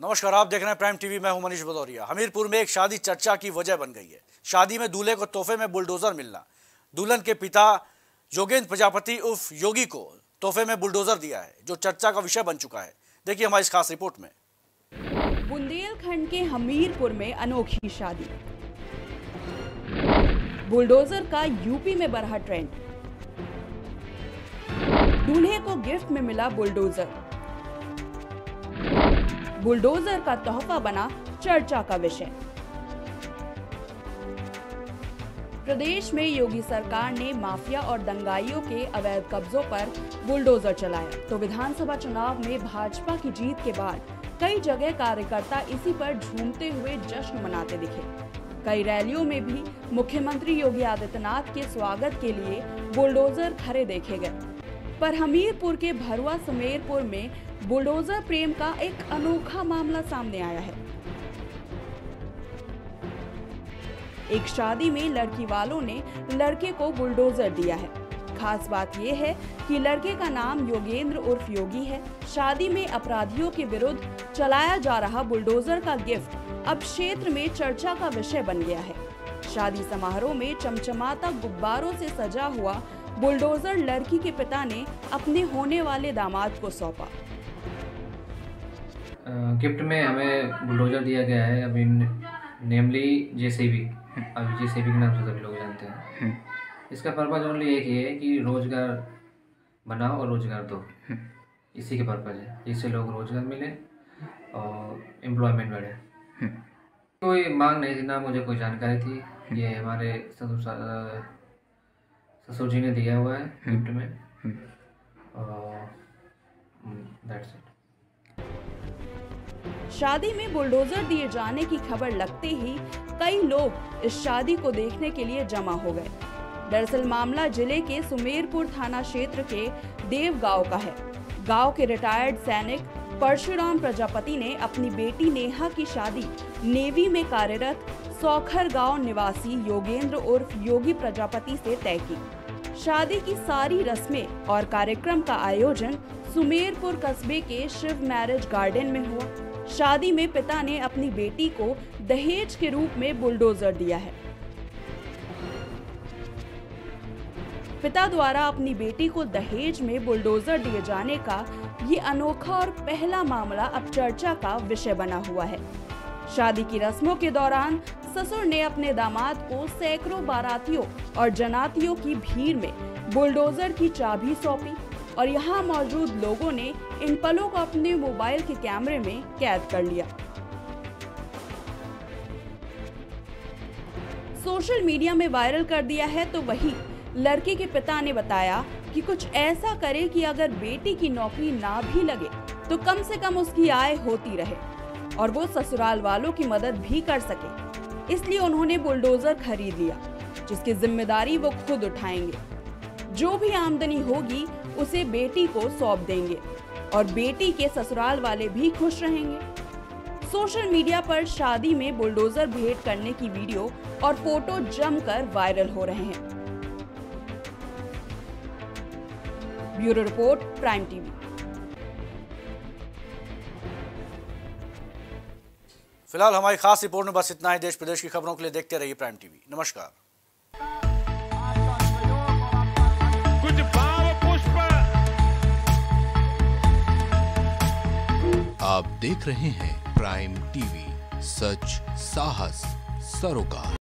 नमस्कार, आप देख रहे हैं प्राइम टीवी मैं हूँ मनीष भदौरिया हमीरपुर में एक शादी चर्चा की वजह बन गई है। शादी में दूल्हे को तोहफे में बुलडोजर मिलना। दुल्हन के पिता योगेंद्र प्रजापति उर्फ़ योगी को तोहफे में बुलडोजर दिया है, जो चर्चा का विषय बन चुका है। देखिए हमारी इस खास रिपोर्ट में। बुंदेलखंड के हमीरपुर में अनोखी शादी। बुलडोजर का यूपी में बढ़ा ट्रेंड। दूल्हे को गिफ्ट में मिला बुलडोजर। बुलडोजर का तोहफा बना चर्चा का विषय। प्रदेश में योगी सरकार ने माफिया और दंगाइयों के अवैध कब्जों पर बुलडोजर चलाया। तो विधानसभा चुनाव में भाजपा की जीत के बाद कई जगह कार्यकर्ता इसी पर झूमते हुए जश्न मनाते दिखे। कई रैलियों में भी मुख्यमंत्री योगी आदित्यनाथ के स्वागत के लिए बुलडोजर खड़े देखे गए। पर हमीरपुर के भरुआ समेरपुर में बुलडोजर प्रेम का एक अनोखा मामला सामने आया है। एक शादी में लड़की वालों ने लड़के को बुलडोजर दिया है। खास बात यह है कि लड़के का नाम योगेंद्र उर्फ़ योगी है। शादी में अपराधियों के विरुद्ध चलाया जा रहा बुलडोजर का गिफ्ट अब क्षेत्र में चर्चा का विषय बन गया है। शादी समारोह में चमचमाता गुब्बारों से सजा हुआ बुलडोजर लड़की के पिता ने अपने होने वाले दामाद को सौंपा। गिफ्ट में हमें बुलडोजर दिया गया है। अभी नेमली जेसीबी अभी जेसीबी के नाम से सभी लोग जानते हैं। इसका पर्पज़ ओनली एक ही है कि रोज़गार बनाओ और रोज़गार दो। इसी के पर्पज़ है जिससे लोग रोज़गार मिले और एम्प्लॉयमेंट बढ़े। कोई मांग नहीं थी ना मुझे कोई जानकारी थी। ये हमारे ससुर जी ने दिया हुआ है गिफ्ट में। दैट्स इट शादी में बुलडोजर दिए जाने की खबर लगते ही कई लोग इस शादी को देखने के लिए जमा हो गए। दरअसल मामला ज़िले के सुमेरपुर थाना क्षेत्र के देव गाँव का है। गाँव के रिटायर्ड सैनिक परशुराम प्रजापति ने अपनी बेटी नेहा की शादी नेवी में कार्यरत सौखर गाँव निवासी योगेंद्र उर्फ़ योगी प्रजापति से तय की। शादी की सारी रस्में और कार्यक्रम का आयोजन सुमेरपुर कस्बे के शिव मैरिज गार्डन में हुआ। शादी में पिता ने अपनी बेटी को दहेज के रूप में बुलडोजर दिया है। पिता द्वारा अपनी बेटी को दहेज में बुलडोजर दिए जाने का ये अनोखा और पहला मामला अब चर्चा का विषय बना हुआ है। शादी की रस्मों के दौरान ससुर ने अपने दामाद को सैकड़ों बारातियों और जनातियों की भीड़ में बुलडोजर की चाबी सौंपी और यहाँ मौजूद लोगों ने इन पलों को अपने मोबाइल के कैमरे में कैद कर लिया। सोशल मीडिया में वायरल कर दिया है तो वही लड़के के पिता ने बताया कि कुछ ऐसा करे कि अगर बेटी की नौकरी ना भी लगे तो कम से कम उसकी आय होती रहे। और वो ससुराल वालों की मदद भी कर सके। इसलिए उन्होंने बुलडोजर खरीद लिया, जिसकी ज़िम्मेदारी वो खुद उठाएँगे। जो भी आमदनी होगी, उसे बेटी को सौंप देंगे और बेटी के ससुराल वाले भी खुश रहेंगे। सोशल मीडिया पर शादी में बुलडोजर भेंट करने की वीडियो और फ़ोटो जमकर वायरल हो रहे हैं। Bureau report, Prime TV. फ़िलहाल हमारी खास रिपोर्ट में बस इतना ही। देश प्रदेश की खबरों के लिए देखते रहिए प्राइम टीवी। नमस्कार। कुछ भाव पुष्प। आप देख रहे हैं प्राइम टीवी। सच साहस सरोकार।